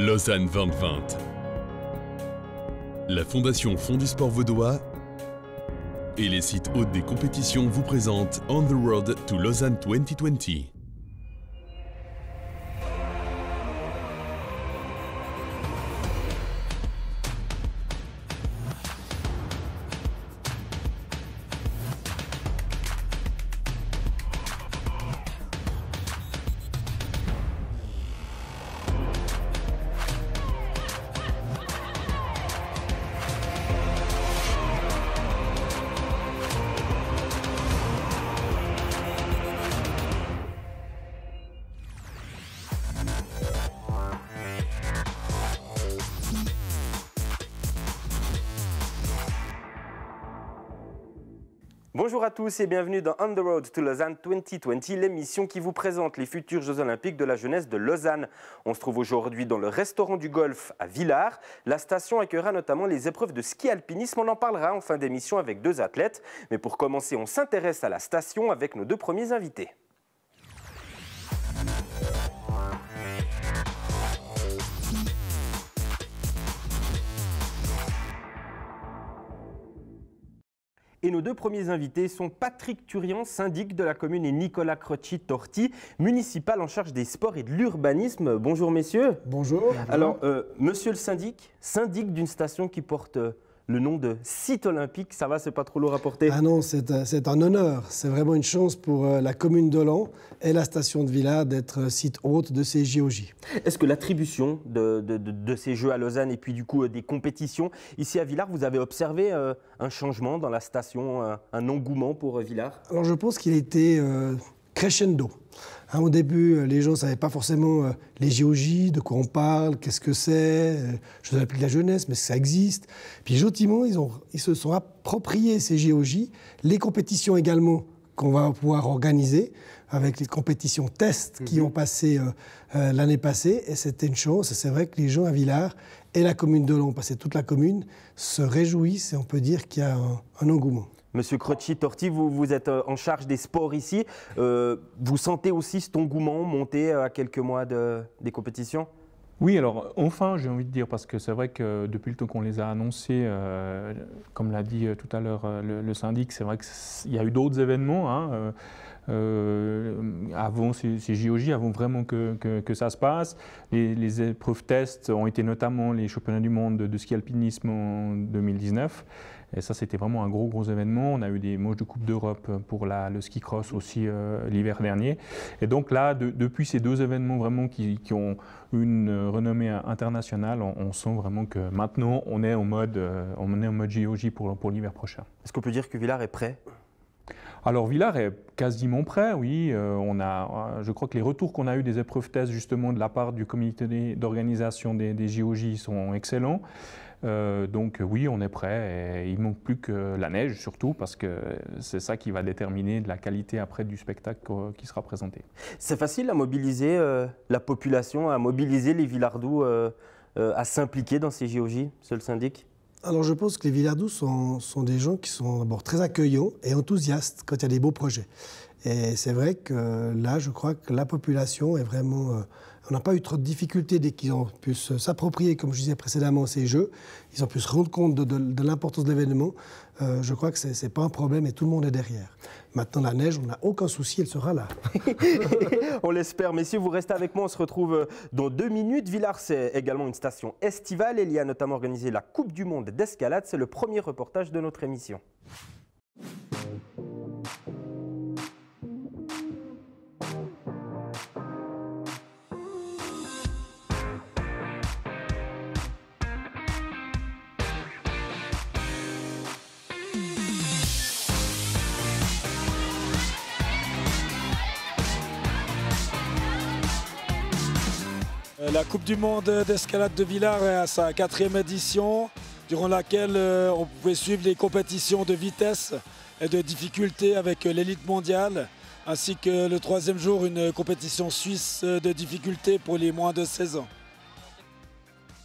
Lausanne 2020. La Fondation Fonds du Sport Vaudois et les sites hôtes des compétitions vous présentent On the Road to Lausanne 2020. Bonjour à tous et bienvenue dans On the Road to Lausanne 2020, l'émission qui vous présente les futurs Jeux Olympiques de la jeunesse de Lausanne. On se trouve aujourd'hui dans le restaurant du golf à Villars. La station accueillera notamment les épreuves de ski alpinisme. On en parlera en fin d'émission avec deux athlètes. Mais pour commencer, on s'intéresse à la station avec nos deux premiers invités. Et nos deux premiers invités sont Patrick Turian, syndic de la commune, et Nicolas Croci-Torti, municipal en charge des sports et de l'urbanisme. Bonjour messieurs. Bonjour. Alors, euh, monsieur le syndic, syndic d'une station qui porte euh, le nom de site olympique, ça va, c'est pas trop lourd à porter? Ah non, c'est un, honneur. C'est vraiment une chance pour euh, la commune d'Olan et la station de Villars d'être site hôte de ces JOJ. Est-ce que l'attribution de, de- de- de ces Jeux à Lausanne et puis du coup euh, des compétitions, ici à Villars, vous avez observé euh, un changement dans la station, un, un engouement pour euh, Villars? Alors je pense qu'il était euh, crescendo. Hein, au début, euh, les gens ne savaient pas forcément euh, les JOJ, de quoi on parle, qu'est-ce que c'est, euh, je ne plus de la jeunesse, mais ça existe? Puis gentiment, ils, ont, ils se sont appropriés ces JOJ, les compétitions également qu'on va pouvoir organiser avec les compétitions tests qui ont passé euh, euh, l'année passée. Et c'était une chance. Et c'est vrai que les gens à Villars et la commune de parce que toute la commune, se réjouissent et on peut dire qu'il y a un, un engouement. Monsieur Croci-Torti, vous, vous êtes euh, en charge des sports ici. Euh, vous sentez aussi cet engouement monter euh, à quelques mois de- des compétitions? Oui, alors enfin, j'ai envie de dire, parce que c'est vrai que depuis le temps qu'on les a annoncés, comme l'a dit tout à l'heure le, syndic, c'est vrai qu'il y a eu d'autres événements. hein, avant ces, JOJ, avant vraiment que, ça se passe. Les, épreuves tests ont été notamment les championnats du monde de, de ski alpinisme en 2019. Et ça, c'était vraiment un gros, gros événement. On a eu des matchs de Coupe d'Europe pour la- le ski cross aussi euh, l'hiver dernier. Et donc là, de- depuis ces deux événements vraiment qui, qui ont une renommée internationale, on, on sent vraiment que maintenant, on est en mode, euh, on est en mode JOJ pour, pour l'hiver prochain. Est-ce qu'on peut dire que Villars est prêt? Alors Villars est quasiment prêt, oui. Euh, on a, euh, je crois que les retours qu'on a eu des épreuves tests justement de la part du comité d'organisation des, des JOJ sont excellents. Euh, donc oui, on est prêt. Et il manque plus que la neige surtout parce que c'est ça qui va déterminer de la qualité après du spectacle qui sera présenté. C'est facile à mobiliser euh, la population, à mobiliser les Villardous euh, euh, à s'impliquer dans ces JOJ, monsieur le syndic? Alors je pense que les Villardous sont, sont des gens qui sont d'abord très accueillants et enthousiastes quand il y a des beaux projets. Et c'est vrai que là, je crois que la population est vraiment... on n'a pas eu trop de difficultés dès qu'ils ont pu s'approprier, comme je disais précédemment, ces jeux. Ils ont pu se rendre compte de l'importance de l'événement. Euh, je crois que ce n'est pas un problème et tout le monde est derrière. Maintenant, la neige, on n'a aucun souci, elle sera là. On l'espère. Messieurs, vous restez avec moi. On se retrouve euh, dans deux minutes. Villars, c'est également une station estivale. Il y a notamment organisé la Coupe du Monde d'escalade. C'est le premier reportage de notre émission. La Coupe du Monde d'escalade de Villars est à sa quatrième édition, durant laquelle euh, on pouvait suivre les compétitions de vitesse et de difficulté avec l'élite mondiale, ainsi que le troisième jour, une compétition suisse de difficulté pour les moins de 16 ans.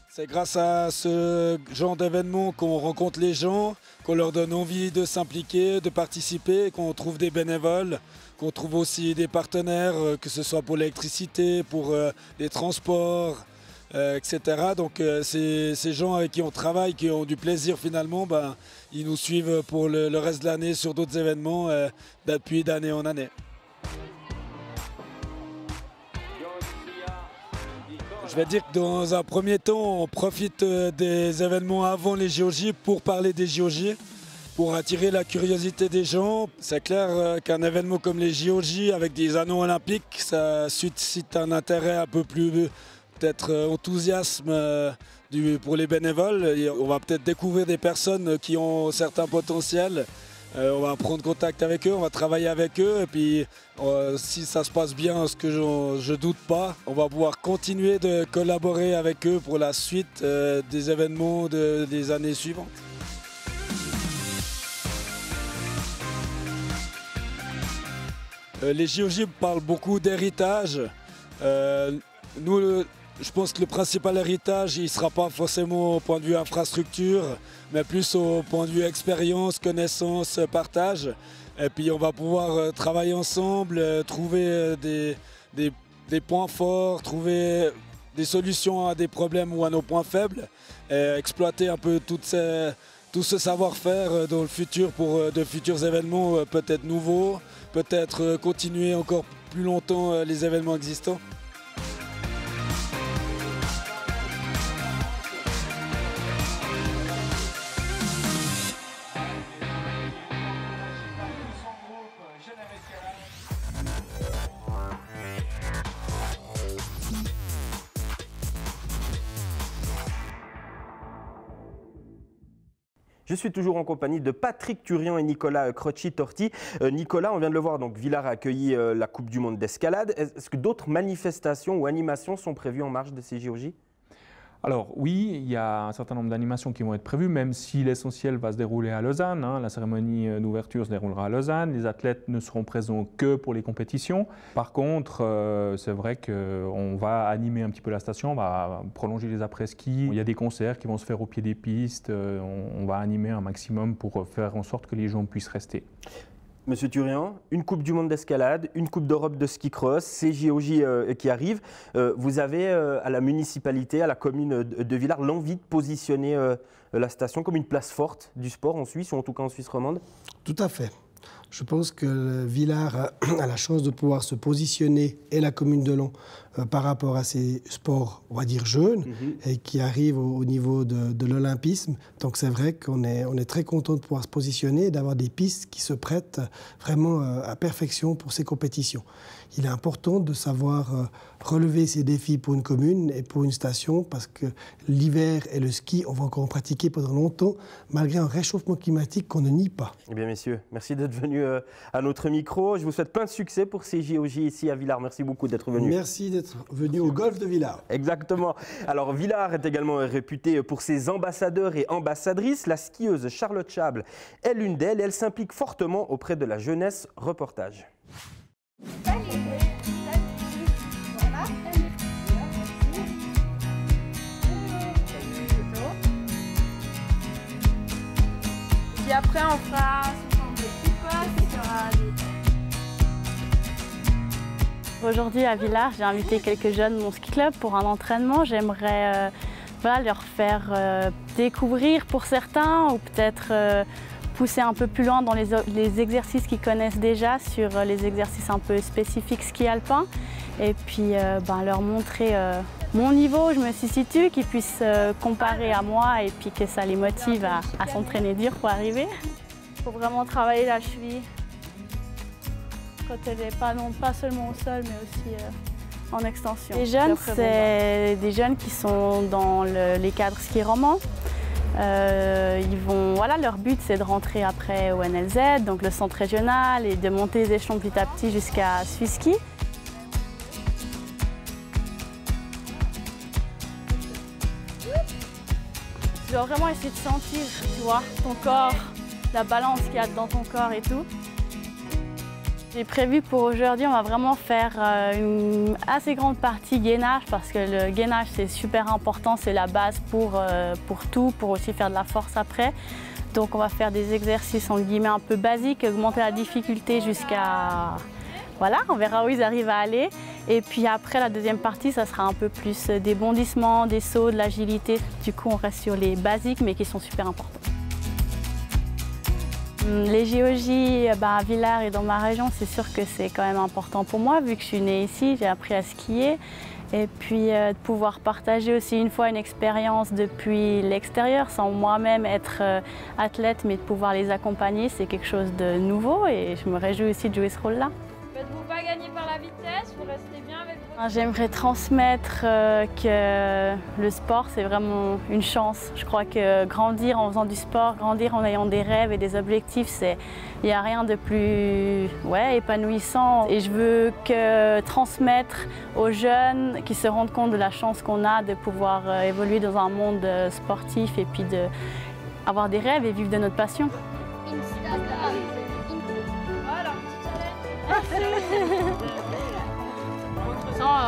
C'est grâce à ce genre d'événement qu'on rencontre les gens, qu'on leur donne envie de s'impliquer, de participer, qu'on trouve des bénévoles, qu'on trouve aussi des partenaires, euh, que ce soit pour l'électricité, pour euh, les transports, etc. Donc ces, gens avec qui on travaille, qui ont du plaisir finalement, ben, ils nous suivent pour le, reste de l'année sur d'autres événements depuis d'année en année. Je vais dire que dans un premier temps, on profite euh, des événements avant les JOJ pour parler des JOJ, pour attirer la curiosité des gens. C'est clair euh, qu'un événement comme les JOJ avec des anneaux olympiques, ça suscite un intérêt un peu plus peut-être euh, enthousiasme pour les bénévoles. On va peut-être découvrir des personnes qui ont certains potentiels euh, on va prendre contact avec eux, on va travailler avec eux et puis euh, si ça se passe bien, ce que je, ne doute pas, on va pouvoir continuer de collaborer avec eux pour la suite euh, des événements des années suivantes. Les JOJ parlent beaucoup d'héritage. nous, je pense que le principal héritage, il ne sera pas forcément au point de vue infrastructure, mais plus au point de vue expérience, connaissance, partage. Et puis on va pouvoir euh, travailler ensemble, euh, trouver euh, des, des, points forts, trouver des solutions à des problèmes ou à nos points faibles, et exploiter un peu tout ce savoir-faire dans le futur pour de futurs événements peut-être nouveaux, peut-être continuer encore plus longtemps les événements existants. Je suis toujours en compagnie de Patrick Turian et Nicolas Croci-Torti. Euh, Nicolas, on vient de le voir, donc Villars a accueilli euh, la Coupe du Monde d'escalade. Est-ce que d'autres manifestations ou animations sont prévues en marge de ces JOJ alors oui, il y a un certain nombre d'animations qui vont être prévues, même si l'essentiel va se dérouler à Lausanne. Hein. La cérémonie euh, d'ouverture se déroulera à Lausanne. Les athlètes ne seront présents que pour les compétitions. Par contre, euh, c'est vrai qu'on va animer un petit peu la station, on va prolonger les après-ski. Il y a des concerts qui vont se faire au pied des pistes. Euh, on va animer un maximum pour faire en sorte que les gens puissent rester. Monsieur Turian, une Coupe du Monde d'escalade, une Coupe d'Europe de ski cross, CJOJ euh, qui arrive. Euh, vous avez euh, à la municipalité, à la commune de, Villars, l'envie de positionner la station comme une place forte du sport en Suisse, ou en tout cas en Suisse romande? Tout à fait. Je pense que Villars a la chance de pouvoir se positionner, et la commune de Long, euh, par rapport à ces sports, on va dire, jeunes, mhm. et qui arrivent au, niveau de, l'olympisme. Donc c'est vrai qu'on est, on est très content de pouvoir se positionner et d'avoir des pistes qui se prêtent vraiment euh, à perfection pour ces compétitions. Il est important de savoir euh, relever ces défis pour une commune et pour une station parce que l'hiver et le ski, on va encore en pratiquer pendant longtemps, malgré un réchauffement climatique qu'on ne nie pas. Eh bien, messieurs, merci d'être venus à notre micro. Je vous souhaite plein de succès pour ces JOJ ici à Villars. Merci beaucoup d'être venus. Merci d'être venu au golfe de Villars. Exactement. Alors Villars est également réputé pour ses ambassadeurs et ambassadrices. La skieuse Charlotte Chable est l'une d'elles et elle s'implique fortement auprès de la jeunesse. Reportage. Et après on fera ce sera Aujourd'hui à Villars, j'ai invité quelques jeunes de mon ski club pour un entraînement. J'aimerais euh, leur faire euh, découvrir pour certains ou peut-être euh, pousser un peu plus loin dans les, exercices qu'ils connaissent déjà sur les exercices un peu spécifiques ski alpin et puis ben, leur montrer mon niveau où je me situe, qu'ils puissent comparer à moi et puis que ça les motive à, à s'entraîner dur pour arriver. Il faut vraiment travailler la cheville, quand elle n'est pas, non, pas seulement au sol, mais aussi euh, en extension. Les jeunes, c'est des jeunes qui sont dans les cadres ski romans. Euh, voilà, leur but c'est de rentrer après au NLZ, donc le centre régional, et de monter les échelons petit à petit jusqu'à Ski. Tu dois vraiment essayer de sentir, tu vois, ton corps, la balance qu'il y a dans ton corps et tout. J'ai prévu pour aujourd'hui, on va vraiment faire euh, une assez grande partie gainage parce que le gainage c'est super important, c'est la base pour, euh, pour tout, pour aussi faire de la force après. Donc on va faire des exercices en guillemets un peu basiques, augmenter la difficulté jusqu'à voilà, on verra où ils arrivent à aller. Et puis après, la deuxième partie, ça sera un peu plus des bondissements, des sauts, de l'agilité. Du coup, on reste sur les basiques, mais qui sont super importants. Hum, les JOJ bah, à Villars et dans ma région, c'est sûr que c'est quand même important pour moi, vu que je suis née ici, j'ai appris à skier. Et puis euh, de pouvoir partager aussi une fois une expérience depuis l'extérieur, sans moi-même être euh, athlète, mais de pouvoir les accompagner, c'est quelque chose de nouveau et je me réjouis aussi de jouer ce rôle-là. Faites-vous pas gagner par la vitesse, J'aimerais transmettre euh, que le sport, c'est vraiment une chance. Je crois que grandir en faisant du sport, grandir en ayant des rêves et des objectifs, c'est il n'y a rien de plus ouais, épanouissant. Et je veux que transmettre aux jeunes qui se rendent compte de la chance qu'on a de pouvoir euh, évoluer dans un monde euh, sportif et puis de avoir des rêves et vivre de notre passion.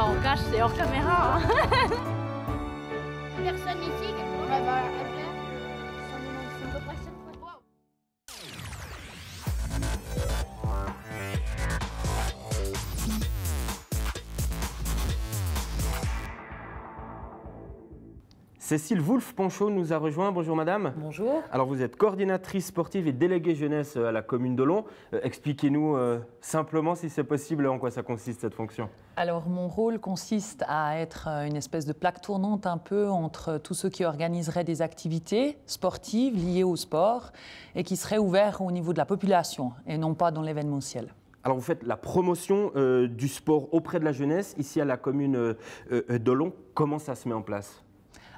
On cache, c'est hors caméra. Hein. Personne ici, Cécile Wolf-Ponchot nous a rejoint. Bonjour madame. Bonjour. Alors vous êtes coordinatrice sportive et déléguée jeunesse à la commune de Long. Euh, expliquez-nous euh, simplement si c'est possible en quoi ça consiste cette fonction. Alors mon rôle consiste à être euh, une espèce de plaque tournante un peu entre tous ceux qui organiseraient des activités sportives liées au sport et qui seraient ouverts au niveau de la population et non pas dans l'événementiel. Alors vous faites la promotion du sport auprès de la jeunesse ici à la commune de Long. Comment ça se met en place?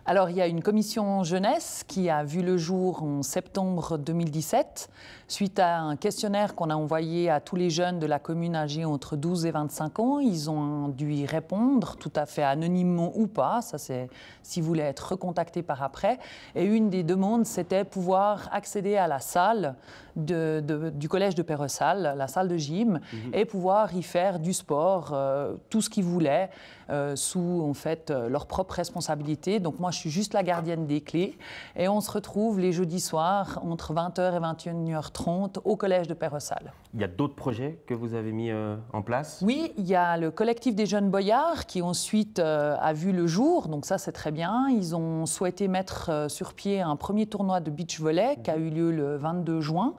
Alors, il y a une commission jeunesse qui a vu le jour en septembre 2017, suite à un questionnaire qu'on a envoyé à tous les jeunes de la commune âgés entre 12 et 25 ans. Ils ont dû y répondre, tout à fait anonymement ou pas. Ça, c'est s'ils voulaient être recontactés par après. Et une des demandes, c'était pouvoir accéder à la salle du collège de Perressal, la salle de gym, mhm. et pouvoir y faire du sport, euh, tout ce qu'ils voulaient, sous en fait euh, leur propre responsabilité. Donc moi, je suis juste la gardienne des clés, et on se retrouve les jeudis soirs entre 20h et 21h30 au collège de Perressal. Il y a d'autres projets que vous avez mis en place? Oui, il y a le collectif des jeunes boyards qui ensuite a vu le jour, donc ça c'est très bien. Ils ont souhaité mettre sur pied un premier tournoi de beach volley qui a eu lieu le 22 juin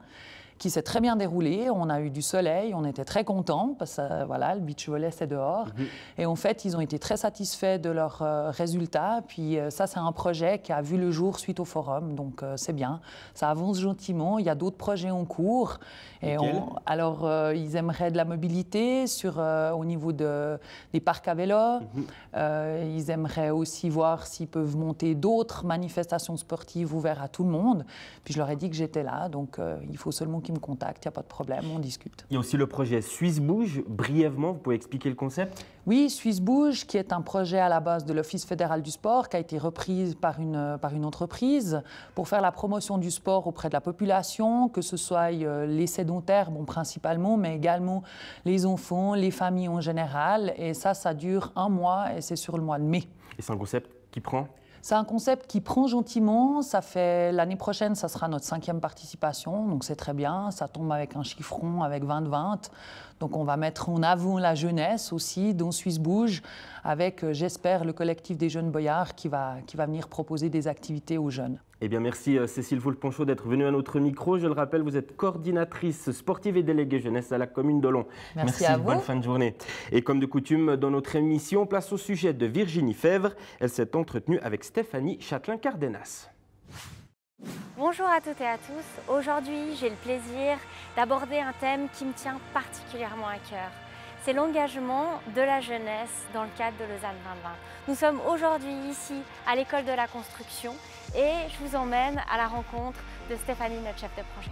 qui s'est très bien déroulé. On a eu du soleil, on était très contents parce que voilà, le beach volley c'est dehors. Mhm. Et en fait, ils ont été très satisfaits de leurs euh, résultats. Puis euh, ça, c'est un projet qui a vu le jour suite au forum, donc euh, c'est bien. Ça avance gentiment. Il y a d'autres projets en cours. Et alors, ils aimeraient de la mobilité sur, au niveau de, des parcs à vélo. Mhm. ils aimeraient aussi voir s'ils peuvent monter d'autres manifestations sportives ouvertes à tout le monde. Puis je leur ai dit que j'étais là, donc il faut seulement qu'ils me contacte, il n'y a pas de problème, on discute. Il y a aussi le projet Suisse Bouge. Brièvement, vous pouvez expliquer le concept? Oui, Suisse Bouge, qui est un projet à la base de l'Office fédéral du sport, qui a été repris par une, par une entreprise pour faire la promotion du sport auprès de la population, que ce soit euh, les sédentaires, bon, principalement, mais également les enfants, les familles en général. Et ça, ça dure un mois et c'est sur le mois de mai. Et c'est un concept qui prend? C'est un concept qui prend gentiment. Ça fait l'année prochaine, ça sera notre cinquième participation, donc c'est très bien. Ça tombe avec un chiffron, avec 20-20. Donc on va mettre en avant la jeunesse aussi, dont Suisse Bouge, avec, euh, j'espère, le collectif des jeunes boyards qui va, qui va venir proposer des activités aux jeunes. Eh bien, merci euh, Cécile Voulponchot d'être venue à notre micro. Je le rappelle, vous êtes coordinatrice sportive et déléguée jeunesse à la commune de Long. Merci, à vous. bonne fin de journée. Et comme de coutume, dans notre émission, place au sujet de Virginie Fèvre. Elle s'est entretenue avec Stéphanie Châtelain-Cardenas. Bonjour à toutes et à tous. Aujourd'hui, j'ai le plaisir d'aborder un thème qui me tient particulièrement à cœur. C'est l'engagement de la jeunesse dans le cadre de Lausanne 2020. Nous sommes aujourd'hui ici à l'école de la construction et je vous emmène à la rencontre de Stéphanie, notre chef de projet.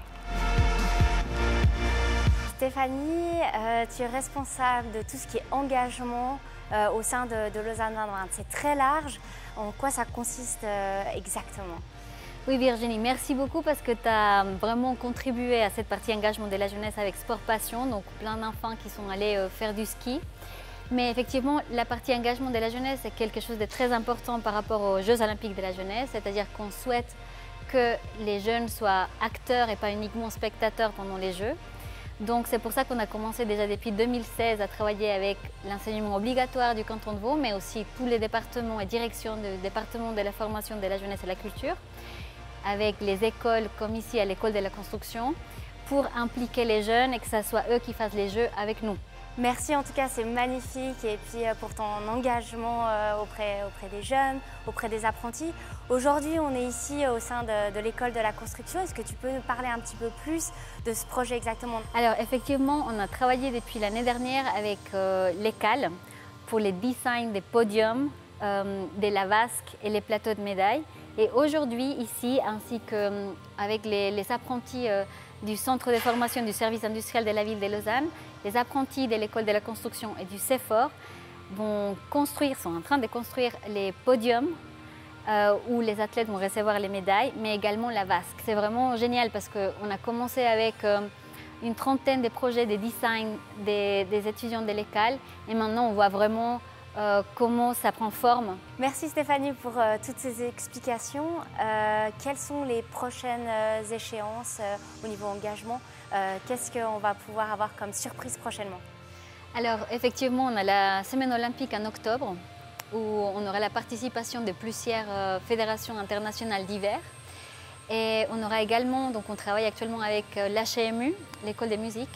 Stéphanie, euh, tu es responsable de tout ce qui est engagement euh, au sein de, Lausanne 2020. C'est très large. En quoi ça consiste euh, exactement? Oui Virginie, merci beaucoup parce que tu as vraiment contribué à cette partie engagement de la jeunesse avec Sport Passion, donc plein d'enfants qui sont allés euh, faire du ski. Mais effectivement, la partie engagement de la jeunesse est quelque chose de très important par rapport aux Jeux olympiques de la jeunesse, c'est-à-dire qu'on souhaite que les jeunes soient acteurs et pas uniquement spectateurs pendant les Jeux. Donc c'est pour ça qu'on a commencé déjà depuis 2016 à travailler avec l'enseignement obligatoire du canton de Vaud, mais aussi tous les départements et directions du département de la formation de la jeunesse et la culture, avec les écoles comme ici à l'école de la construction, pour impliquer les jeunes et que ce soit eux qui fassent les jeux avec nous. Merci en tout cas, c'est magnifique et puis euh, pour ton engagement euh, auprès, auprès des jeunes, auprès des apprentis. Aujourd'hui, on est ici au sein de, l'école de la construction. Est-ce que tu peux nous parler un petit peu plus de ce projet exactement? Alors effectivement, on a travaillé depuis l'année dernière avec euh, l'ECAL pour les designs des podiums, des lavasques et les plateaux de médailles. Et aujourd'hui, ici, ainsi qu'avec les, les apprentis du Centre de formation du service industriel de la ville de Lausanne, les apprentis de l'école de la construction et du CEFOR vont construire, sont en train de construire les podiums euh, où les athlètes vont recevoir les médailles, mais également la vasque. C'est vraiment génial parce qu'on a commencé avec euh, une trentaine de projets de design des, étudiants de l'école et maintenant on voit vraiment euh, comment ça prend forme. Merci Stéphanie pour toutes ces explications. quelles sont les prochaines échéances au niveau engagement euh, qu'est-ce qu'on va pouvoir avoir comme surprise prochainement? Alors effectivement, on a la semaine olympique en octobre où on aura la participation de plusieurs euh, fédérations internationales d'hiver. Et on aura également, donc on travaille actuellement avec euh, l'HMU, l'école de musique,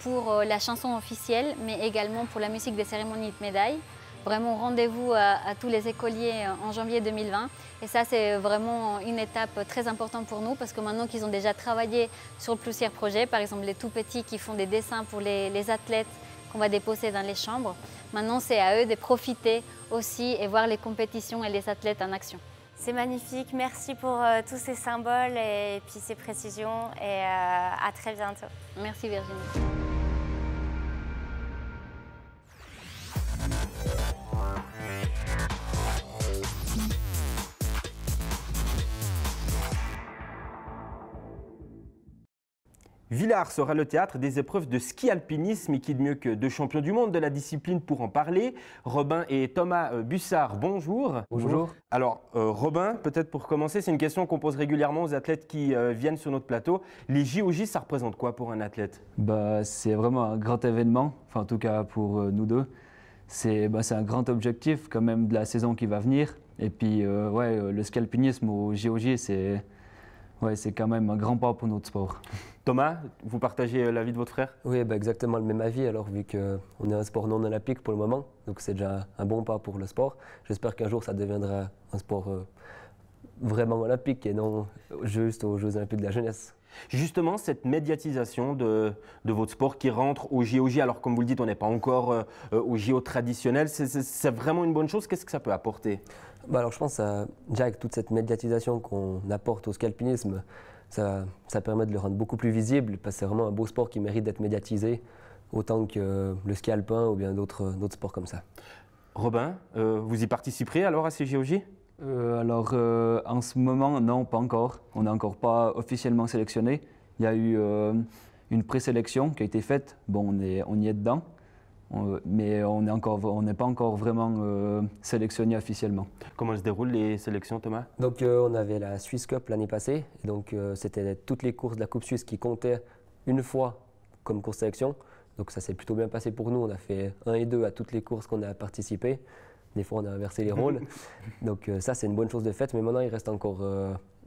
pour la chanson officielle, mais également pour la musique des cérémonies de médailles vraiment rendez-vous à, tous les écoliers en janvier 2020. Et ça, c'est vraiment une étape très importante pour nous parce que maintenant qu'ils ont déjà travaillé sur plusieurs projets, par exemple les tout petits qui font des dessins pour les, athlètes qu'on va déposer dans les chambres, maintenant c'est à eux de profiter aussi et voir les compétitions et les athlètes en action. C'est magnifique, merci pour euh, tous ces symboles et puis ces précisions et euh, à très bientôt. Merci Virginie. Villars sera le théâtre des épreuves de ski alpinisme et qui de mieux que deux champions du monde de la discipline pour en parler. Robin et Thomas euh, Bussard, bonjour. Bonjour. Alors euh, Robin, peut-être pour commencer, c'est une question qu'on pose régulièrement aux athlètes qui euh, viennent sur notre plateau. Les JOJ, ça représente quoi pour un athlète? Bah, C'est vraiment un grand événement, enfin en tout cas pour nous deux. C'est bah, un grand objectif quand même de la saison qui va venir. Et puis ouais, le ski alpinisme au JOJ, c'est ouais, quand même un grand pas pour notre sport. Thomas, vous partagez euh, l'avis de votre frère? Oui, bah, exactement le même avis, alors vu qu'on est un sport non olympique pour le moment, donc c'est déjà un bon pas pour le sport. J'espère qu'un jour ça deviendra un sport euh, vraiment olympique et non juste aux Jeux olympiques de la jeunesse. Justement, cette médiatisation de, votre sport qui rentre au JOJ, alors comme vous le dites, on n'est pas encore euh, au JO traditionnel, c'est vraiment une bonne chose? Qu'est-ce que ça peut apporter? Bah Alors je pense que déjà avec toute cette médiatisation qu'on apporte au scalpinisme, ça, ça, permet de le rendre beaucoup plus visible parce que c'est vraiment un beau sport qui mérite d'être médiatisé autant que le ski alpin ou bien d'autres sports comme ça. Robin, euh, vous y participerez alors à ces JOJ euh, Alors euh, en ce moment, non, pas encore. On n'est encore pas officiellement sélectionné. Il y a eu une présélection qui a été faite. Bon, on, est, on y est dedans mais on n'est pas encore vraiment euh, sélectionné officiellement. Comment se déroulent les sélections, Thomas? Donc, euh, on avait la Swiss Cup l'année passée. Et donc, euh, c'était toutes les courses de la Coupe Suisse qui comptaient une fois comme course sélection. Donc, ça s'est plutôt bien passé pour nous. On a fait 1 et 2 à toutes les courses qu'on a participé. Des fois, on a inversé les rôles. donc, ça, c'est une bonne chose de fait. Mais maintenant, il reste encore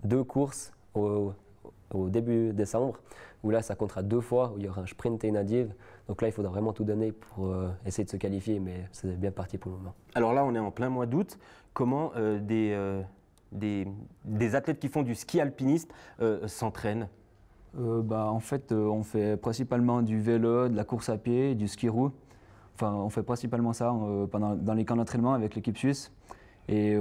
deux courses au, au début décembre où là, ça comptera deux fois, où il y aura un sprint et une adive. Donc là, il faudra vraiment tout donner pour euh, essayer de se qualifier, mais c'est bien parti pour le moment. Alors là, on est en plein mois d'août. Comment euh, euh, des, des, athlètes qui font du ski alpiniste s'entraînent? Bah, En fait, on fait principalement du vélo, de la course à pied, du ski roue. Enfin, on fait principalement ça pendant, dans les camps d'entraînement avec l'équipe suisse. Et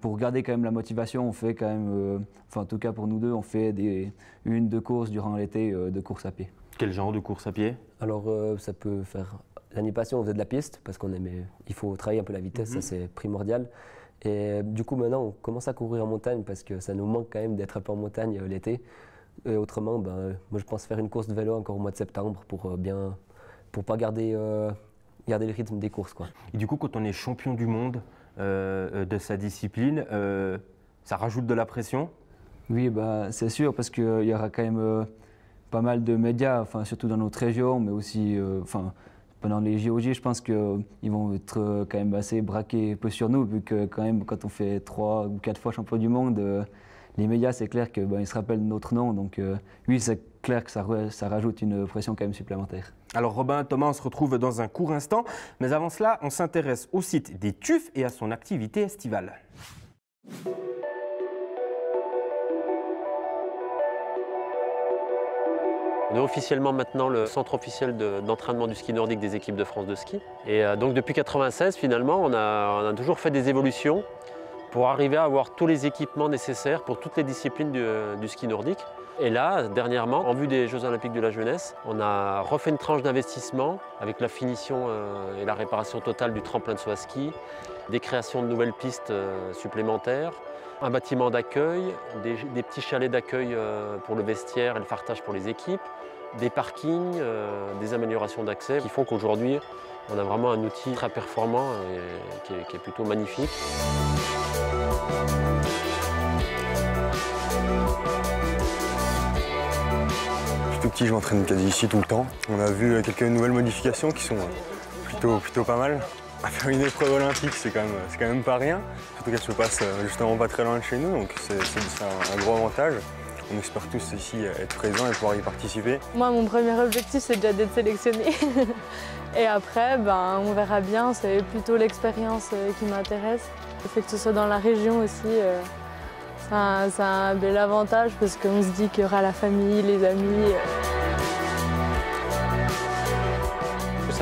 pour garder quand même la motivation, on fait quand même, euh, enfin en tout cas pour nous deux, on fait des, une, deux courses durant l'été euh, de course à pied. Quel genre de course à pied? Alors euh, ça peut faire. L'année passée, on faisait de la piste parce qu'on aimait. Il faut travailler un peu la vitesse, ça mhm. c'est primordial. Et du coup, maintenant, on commence à courir en montagne parce que ça nous manque quand même d'être un peu en montagne l'été. Et autrement, ben, moi je pense faire une course de vélo encore au mois de septembre pour bien, pour pas garder, garder le rythme des courses. Quoi. Et du coup, quand on est champion du monde, euh, de sa discipline, euh, ça rajoute de la pression? Oui, bah, c'est sûr, parce qu'il y aura quand même pas mal de médias, enfin, surtout dans notre région, mais aussi enfin, pendant les JOJ, je pense qu'ils vont être quand même assez braqués un peu sur nous, vu que quand même quand on fait trois ou quatre fois champion du monde, les médias, c'est clair qu'ils ben, se rappellent notre nom. Donc oui, c'est clair que ça, ça rajoute une pression quand même supplémentaire. Alors Robin, Thomas, on se retrouve dans un court instant, mais avant cela, on s'intéresse au site des TUF et à son activité estivale. On est officiellement maintenant le centre officiel d'entraînement du ski nordique des équipes de France de ski. Et euh, donc depuis 1996, finalement, on a, toujours fait des évolutions pour arriver à avoir tous les équipements nécessaires pour toutes les disciplines du, ski nordique. Et là, dernièrement, en vue des Jeux Olympiques de la jeunesse, on a refait une tranche d'investissement avec la finition euh, et la réparation totale du tremplin de à ski, des créations de nouvelles pistes euh, supplémentaires, un bâtiment d'accueil, des, petits chalets d'accueil pour le vestiaire et le fartage pour les équipes, des parkings, euh, des améliorations d'accès qui font qu'aujourd'hui, on a vraiment un outil très performant et qui est, plutôt magnifique. Je suis tout petit, je m'entraîne quasi ici tout le temps. On a vu quelques nouvelles modifications qui sont plutôt, plutôt pas mal. Faire une épreuve olympique, c'est quand, même, pas rien. Surtout qu'elle se passe justement pas très loin de chez nous, donc c'est un gros avantage. On espère tous ici être présents et pouvoir y participer. Moi, mon premier objectif, c'est déjà d'être sélectionné. et après, ben, on verra bien. C'est plutôt l'expérience euh, qui m'intéresse. Le fait que ce soit dans la région aussi, euh, c'est un, bel avantage parce qu'on se dit qu'il y aura la famille, les amis. Euh.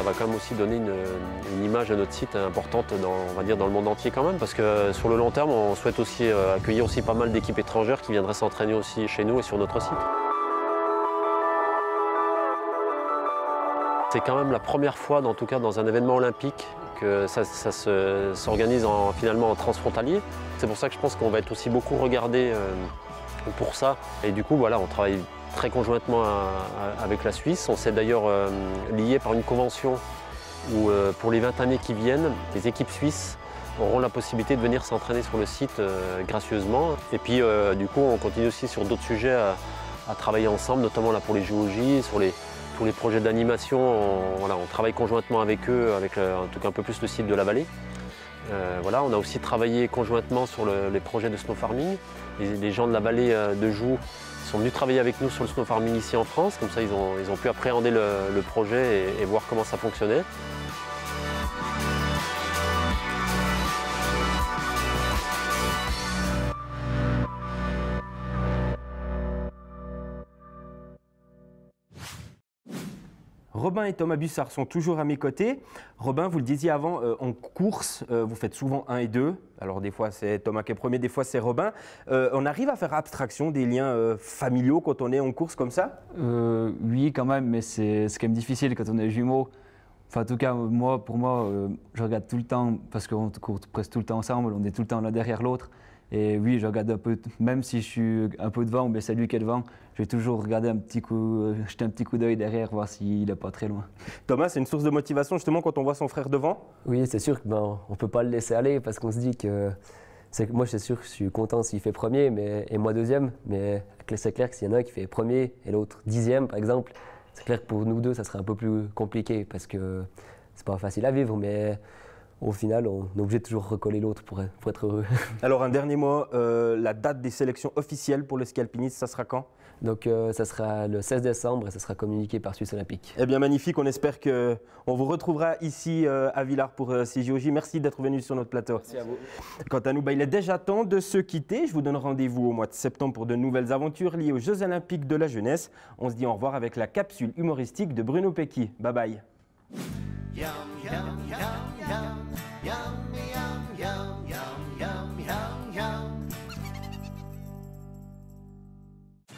Ça va quand même aussi donner une, image à notre site importante dans, on va dire, dans le monde entier quand même, parce que sur le long terme, on souhaite aussi euh, accueillir aussi pas mal d'équipes étrangères qui viendraient s'entraîner aussi chez nous et sur notre site. C'est quand même la première fois, en tout cas dans un événement olympique, que ça, s'organise finalement en transfrontalier. C'est pour ça que je pense qu'on va être aussi beaucoup regardé euh, pour ça. Et du coup, voilà, on travaille très conjointement avec la Suisse. On s'est d'ailleurs euh, lié par une convention où euh, pour les 20 années qui viennent, les équipes suisses auront la possibilité de venir s'entraîner sur le site euh, gracieusement. Et puis du coup, on continue aussi sur d'autres sujets à, travailler ensemble, notamment là pour les JOJ, sur les, tous les projets d'animation. On, travaille conjointement avec eux, avec en tout cas un peu plus le site de la vallée. voilà, on a aussi travaillé conjointement sur les projets de snow farming. Les, les gens de la vallée de Joux sont venus travailler avec nous sur le snow farming ici en France, comme ça ils ils ont pu appréhender le, projet et, voir comment ça fonctionnait. Robin et Thomas Bussard sont toujours à mes côtés. Robin, vous le disiez avant, euh, en course, euh, vous faites souvent 1 et 2. Alors des fois c'est Thomas qui est premier, des fois c'est Robin. Euh, on arrive à faire abstraction des liens familiaux quand on est en course comme ça? Oui, quand même, mais c'est quand même difficile quand on est jumeaux. Enfin, en tout cas, moi, pour moi, je regarde tout le temps, parce qu'on court presque tout le temps ensemble, on est tout le temps l'un derrière l'autre. Et oui, je regarde un peu, même si je suis un peu devant, mais c'est lui qui est devant, je vais toujours regarder un petit coup, euh, jeter un petit coup d'œil derrière, voir s'il n'est pas très loin. Thomas, c'est une source de motivation justement quand on voit son frère devant? Oui, c'est sûr qu'on ben, ne peut pas le laisser aller parce qu'on se dit que. Moi, c'est sûr que je suis content s'il fait premier mais, et moi deuxième, mais c'est clair que s'il y en a un qui fait premier et l'autre dixième, par exemple, c'est clair que pour nous deux, ça serait un peu plus compliqué parce que c'est pas facile à vivre, mais au final, on est obligé de toujours recoller l'autre pour, être heureux. Alors, un dernier mot, euh, la date des sélections officielles pour le ski alpiniste, ça sera quand? Donc, euh, ça sera le 16 décembre et ça sera communiqué par Suisse Olympique. Eh bien, magnifique. On espère qu'on vous retrouvera ici euh, à Villars pour CJOJ. Merci d'être venu sur notre plateau. Merci à vous. Quant à nous, bah, il est déjà temps de se quitter. Je vous donne rendez-vous au mois de septembre pour de nouvelles aventures liées aux Jeux Olympiques de la jeunesse. On se dit au revoir avec la capsule humoristique de Bruno Pecky. Bye bye.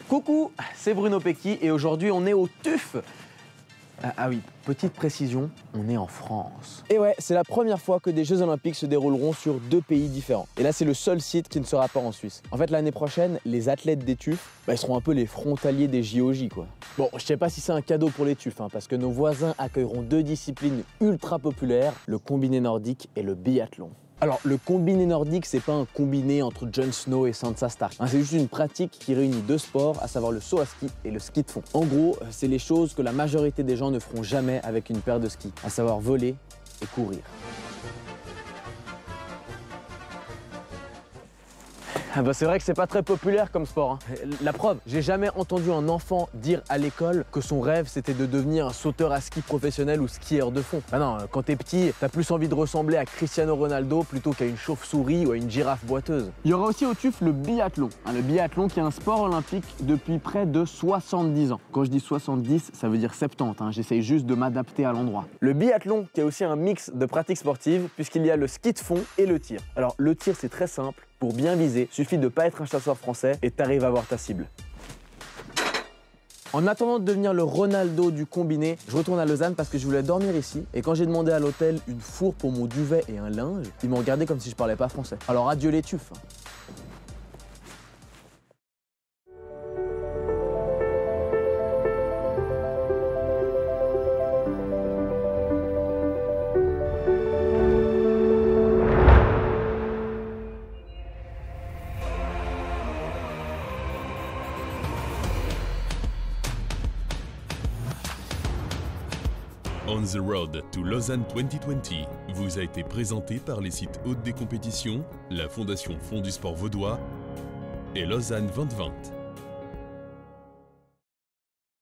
Coucou, c'est Bruno Pecky et aujourd'hui on est au TUF. Ah, ah, oui, petite précision, on est en France. Et ouais, c'est la première fois que des Jeux Olympiques se dérouleront sur deux pays différents. Et là, c'est le seul site qui ne sera pas en Suisse. En fait, l'année prochaine, les athlètes des TUF, bah, ils seront un peu les frontaliers des JOJ, quoi. Bon, je sais pas si c'est un cadeau pour les TUF, hein, parce que nos voisins accueilleront deux disciplines ultra populaires, le combiné nordique et le biathlon. Alors, le combiné nordique, c'est pas un combiné entre Jon Snow et Sansa Stark. Hein, c'est juste une pratique qui réunit deux sports, à savoir le saut à ski et le ski de fond. En gros, c'est les choses que la majorité des gens ne feront jamais avec une paire de skis, à savoir voler et courir. Ah bah c'est vrai que c'est pas très populaire comme sport. hein. La preuve, j'ai jamais entendu un enfant dire à l'école que son rêve c'était de devenir un sauteur à ski professionnel ou skieur de fond. Ah non, quand t'es petit, t'as plus envie de ressembler à Cristiano Ronaldo plutôt qu'à une chauve-souris ou à une girafe boiteuse. Il y aura aussi au TUF le biathlon. hein, le biathlon qui est un sport olympique depuis près de 70 ans. Quand je dis 70, ça veut dire 70. hein, J'essaye juste de m'adapter à l'endroit. Le biathlon qui est aussi un mix de pratiques sportives puisqu'il y a le ski de fond et le tir. Alors le tir c'est très simple. Bien viser, suffit de pas être un chasseur français et t'arrives à voir ta cible. En attendant de devenir le Ronaldo du combiné, je retourne à Lausanne parce que je voulais dormir ici. Et quand j'ai demandé à l'hôtel une fourre pour mon duvet et un linge, ils m'ont regardé comme si je parlais pas français. Alors adieu les tufs. Road to Lausanne 2020 vous a été présenté par les sites Haute des compétitions, la Fondation Fonds du Sport Vaudois et Lausanne 2020.